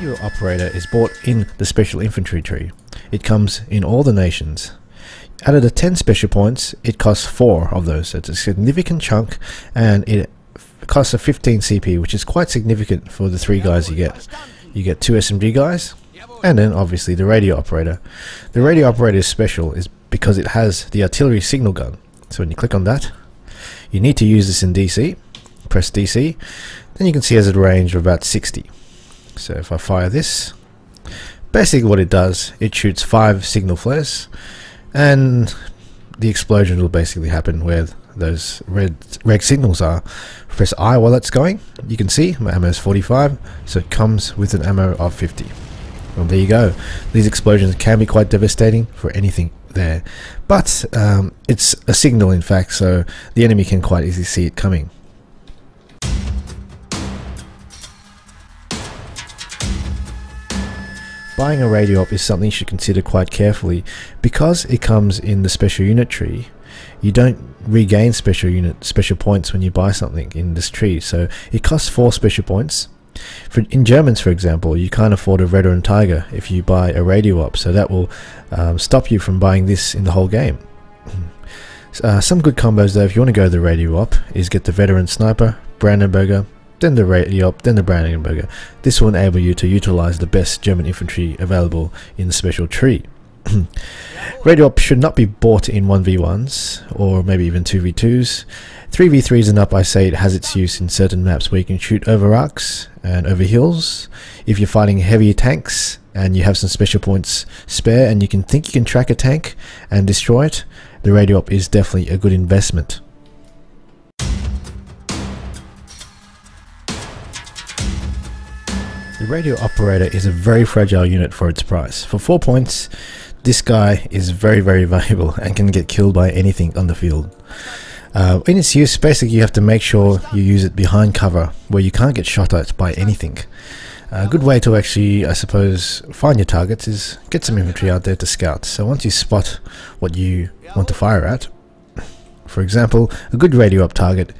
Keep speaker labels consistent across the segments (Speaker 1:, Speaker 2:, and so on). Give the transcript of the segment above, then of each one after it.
Speaker 1: radio operator is bought in the special infantry tree. It comes in all the nations. Out of the 10 special points, it costs 4 of those. So it's a significant chunk and it costs a 15 CP, which is quite significant for the 3 guys you get. You get 2 SMG guys, and then obviously the radio operator. The radio operator is special is because it has the artillery signal gun. So when you click on that, you need to use this in DC. Press DC, then you can see it has a range of about 60. So if I fire this, basically what it does, it shoots five signal flares, and the explosion will basically happen where those red red signals are. Press I while it's going. You can see my ammo is 45, so it comes with an ammo of 50. Well, there you go. These explosions can be quite devastating for anything there, but um, it's a signal in fact, so the enemy can quite easily see it coming. Buying a radio op is something you should consider quite carefully. Because it comes in the special unit tree, you don't regain special unit special points when you buy something in this tree. So it costs four special points. For, in Germans, for example, you can't afford a veteran tiger if you buy a radio op, so that will um, stop you from buying this in the whole game. uh, some good combos though, if you want to go the radio op, is get the veteran sniper, Brandenburger, then the radio, Op, then the Brandenburger. This will enable you to utilize the best German infantry available in the special tree. radio op should not be bought in 1v1s or maybe even 2v2s. 3v3s and up I say it has its use in certain maps where you can shoot over arcs and over hills. If you're fighting heavy tanks and you have some special points spare and you can think you can track a tank and destroy it, the radio op is definitely a good investment. Radio operator is a very fragile unit for its price. For 4 points, this guy is very very valuable and can get killed by anything on the field. Uh, in its use, basically you have to make sure you use it behind cover where you can't get shot at by anything. A good way to actually, I suppose, find your targets is get some infantry out there to scout. So once you spot what you want to fire at, for example, a good radio op target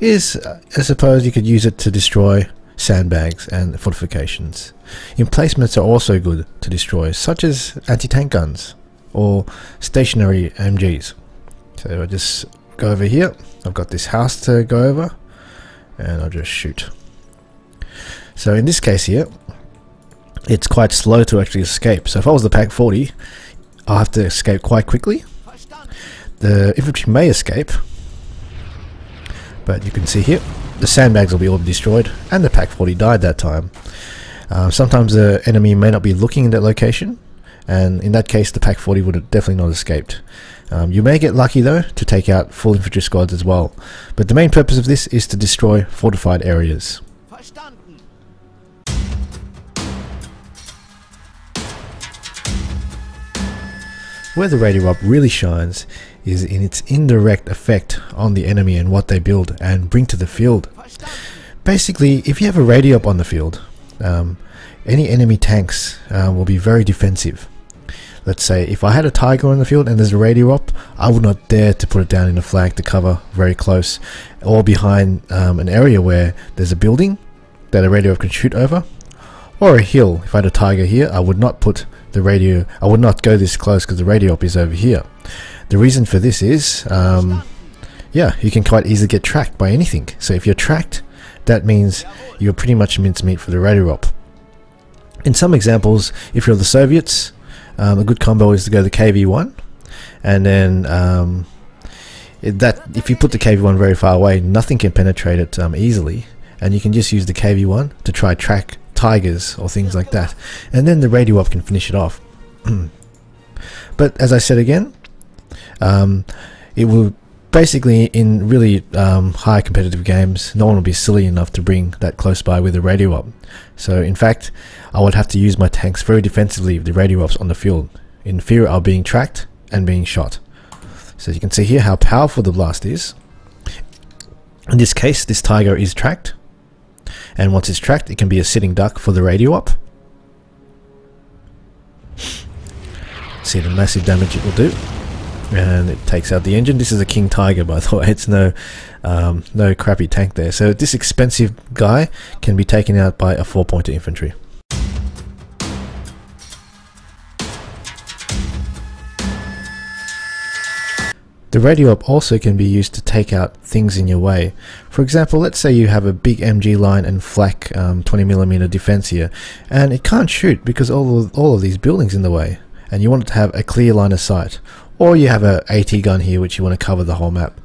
Speaker 1: is, uh, I suppose you could use it to destroy sandbags, and fortifications. Emplacements are also good to destroy, such as anti-tank guns or stationary MGs. So I just go over here, I've got this house to go over, and I'll just shoot. So in this case here, it's quite slow to actually escape. So if I was the Pak 40, I'll have to escape quite quickly. The infantry may escape, but you can see here, the sandbags will be all destroyed, and the Pak-40 died that time. Uh, sometimes the enemy may not be looking in that location, and in that case the Pak-40 would have definitely not escaped. Um, you may get lucky though to take out full infantry squads as well, but the main purpose of this is to destroy fortified areas. Where the radio op really shines is in its indirect effect on the enemy and what they build and bring to the field. Basically, if you have a radio op on the field, um, any enemy tanks uh, will be very defensive. Let's say if I had a tiger on the field and there's a radio op, I would not dare to put it down in a flag to cover very close or behind um, an area where there's a building that a radio op can shoot over or a hill. If I had a tiger here, I would not put the radio, I would not go this close because the radio op is over here. The reason for this is, um, yeah, you can quite easily get tracked by anything. So if you're tracked, that means you're pretty much mincemeat for the radio op. In some examples, if you're the Soviets, um, a good combo is to go the KV-1, and then um, that if you put the KV-1 very far away, nothing can penetrate it um, easily, and you can just use the KV-1 to try track tigers or things like that, and then the radio op can finish it off. but as I said again, um, it will basically in really um, high competitive games, no one will be silly enough to bring that close by with a radio op. So in fact, I would have to use my tanks very defensively with the radio ops on the field, in fear of being tracked and being shot. So you can see here how powerful the blast is. In this case, this tiger is tracked, and once it's tracked, it can be a sitting duck for the radio op. See the massive damage it will do and it takes out the engine. This is a King Tiger, by the way. It's no, um, no crappy tank there. So this expensive guy can be taken out by a four-pointer infantry. The radio op also can be used to take out things in your way. For example, let's say you have a big MG line and flak um, 20mm defense here, and it can't shoot because all of, all of these buildings in the way, and you want it to have a clear line of sight. Or you have a AT gun here which you want to cover the whole map.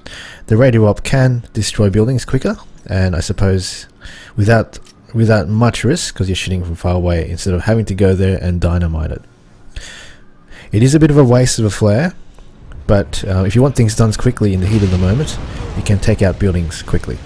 Speaker 1: The radio op can destroy buildings quicker, and I suppose without without much risk because you're shooting from far away instead of having to go there and dynamite it. It is a bit of a waste of a flare, but uh, if you want things done quickly in the heat of the moment, you can take out buildings quickly.